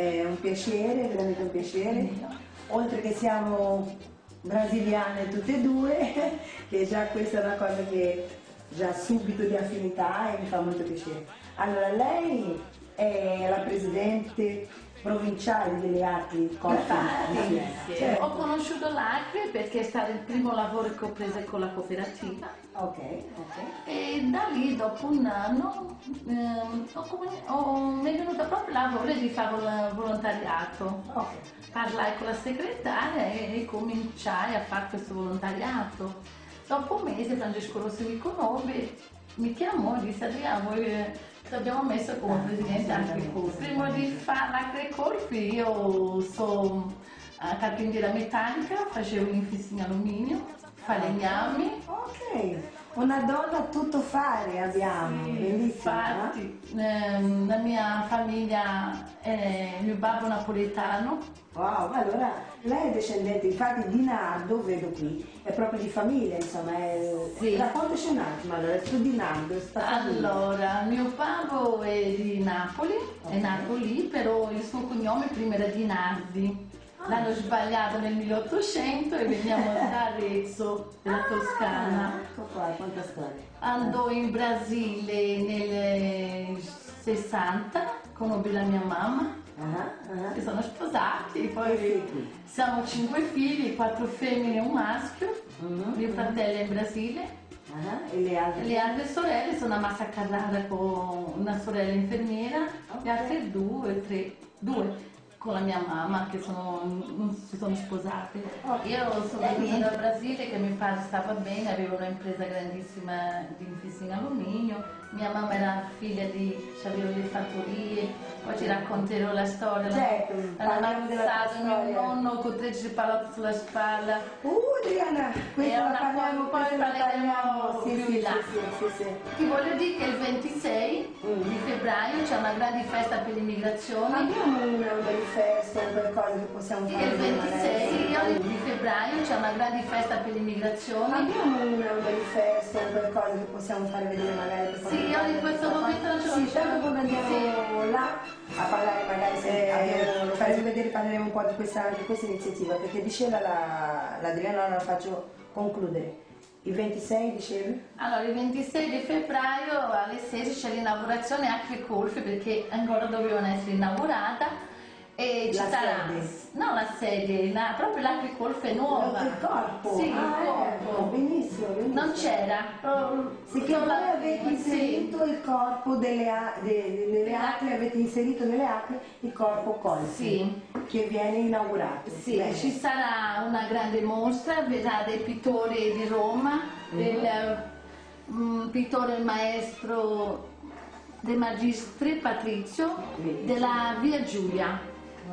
è un piacere, veramente un piacere. Oltre che siamo brasiliane tutte e due, che già questa è una cosa che già subito di affinità e mi fa molto piacere. Allora, lei è la presidente provinciale delle arti Infatti, Certo. ho conosciuto l'Acre perché è stato il primo lavoro che ho preso con la cooperativa Ok, ok. e da lì dopo un anno ehm, ho ho- mi è venuta proprio la voglia di fare vol- volontariato. Ok. Parlai con la segretaria e, e cominciai a fare questo volontariato. Dopo un mese Francesco Rossi mi conobbe, mi chiamò e disse Adriano, voi eh, ti abbiamo messo come presidente anche tu. Prima di fare l'Acre Colpi io sono a carpentiera meccanica, facevo gli infissi in alluminio, falegnami. Ok, una donna tutto fare abbiamo, bellissima. eh? Infatti, ehm, la mia famiglia è mio babbo napoletano, Wow, allora lei è discendente infatti di Nardo, vedo qui, è proprio di famiglia, insomma, è... Sì. raccontaci un attimo, allora, su di Nardo. Allora, mio babbo è di Napoli, è nato lì, però il suo cognome prima era di Nardi. L'hanno sbagliato nel 1800 e veniamo da Arezzo, della Toscana. Ah, ecco quanta storia. Andò in Brasile nel 60, conobbe la mia mamma, Ah, ah. che sono sposati, poi siamo cinque figli, quattro femmine e un maschio. Mhm. Mio fratello è in Brasile. Ah, e le altre? Le altre sorelle sono a casata con una sorella infermiera, le altre due, tre, due con la mia mamma che sono- non si sono sposate. Io sono venuta dal Brasile che mio padre stava bene, aveva un'impresa grandissima di infissi in alluminio, mia mamma era figlia di, aveva le fattorie, poi ti racconterò la storia. Certo, Hanno ammazzato mio nonno con 13 pallotte sulla spalla. Uh, Adriana, questa È la una- parliamo, poi parleremo più sì, in là. sì, sì, sì, sì. Ti voglio dire che il 26 Mm. di febbraio c'è una grande festa per l'immigrazione. Abbiamo una manifesto, qualcosa che possiamo fare. il 26 magari? di febbraio c'è una grande festa per l'immigrazione. Abbiamo una manifesto, qualcosa che possiamo fare vedere magari Sì, io in questo momento non ce l'ho. Sì, tanto quando andiamo Sì. là a parlare magari se Eh, abbiamo, faremo vedere, parleremo un po' di questa, di questa iniziativa, perché diceva la, l'Adriana, ora la faccio concludere. Il 26 dicevi? Allora, il 26 di febbraio alle 16 c'è l'inaugurazione anche Colfi perché ancora dovevano essere inaugurata e ci La sarà sede. no la sede, la- proprio l'Acricolf è nuova. Il corpo? Sì, ah, il ecco, corpo. benissimo, benissimo. Non c'era. Sì, che voi avete sì. inserito il corpo delle, de- nelle acque, avete inserito nelle acque il corpo colfi Sì. che viene inaugurato. Sì, Bene. ci sarà una grande mostra, verrà dei pittori di Roma, del mm, pittore maestro De Magistri Patrizio Benissimo. della Via Giulia.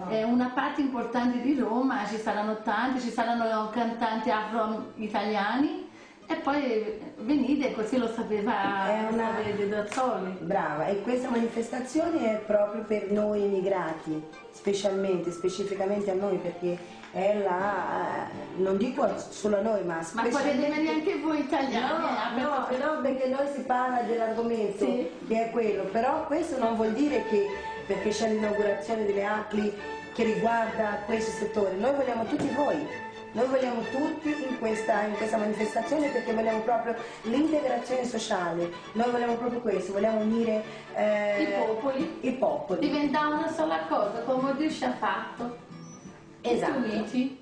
È una parte importante di Roma, ci saranno tanti, ci saranno cantanti afro-italiani e poi venite così lo sapeva È una- lo sapete da soli. Brava, e questa manifestazione è proprio per noi immigrati, specialmente, specificamente a noi, perché è la, eh, non dico solo a noi, ma Ma specialmente... potete venire anche voi italiani, eh, No, no, perché- però perché noi si parla dell'argomento Sì. che è quello, però questo non vuol dire che perché c'è l'inaugurazione delle ACLI che riguarda questo settore, noi vogliamo tutti voi. Noi vogliamo tutti in questa, in questa manifestazione perché vogliamo proprio l'integrazione sociale, noi vogliamo proprio questo, vogliamo unire eh, I popoli. i popoli. diventa una sola cosa, come Dio ci ha fatto. Esatto.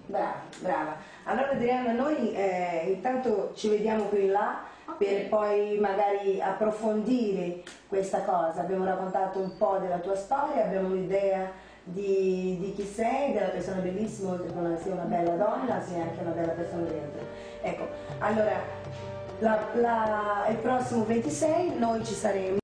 Brava, brava. Allora Adriana, noi eh, intanto ci vediamo più in là Ok. per poi magari approfondire questa cosa. Abbiamo raccontato un po' della tua storia, abbiamo un'idea di, di chi sei, della persona bellissima, oltre che una, sia una bella donna, sia anche una bella persona dentro. Ecco, allora la- la- il prossimo 26 noi ci saremo.